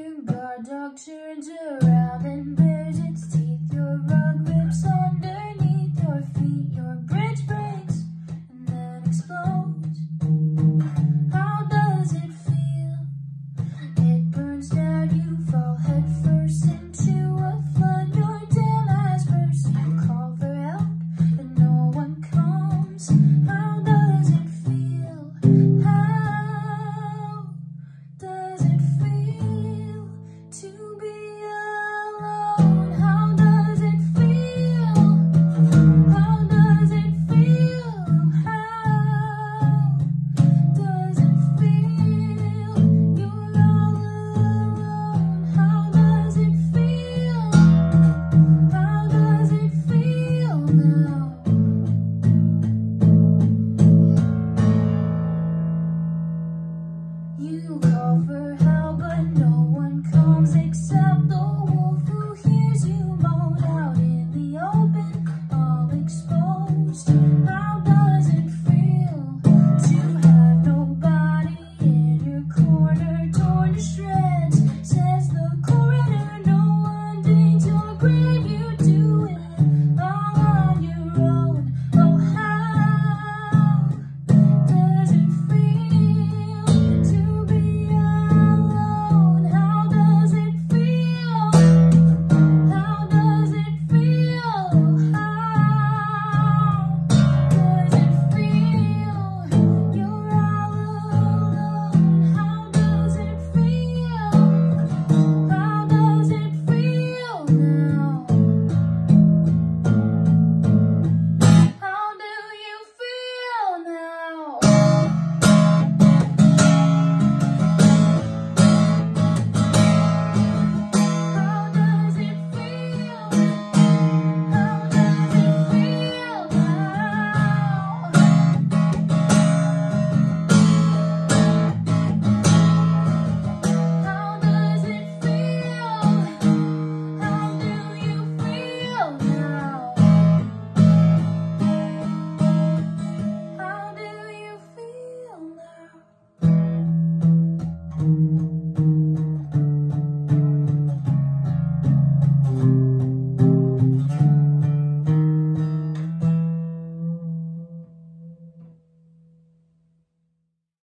Your guard dog turns around and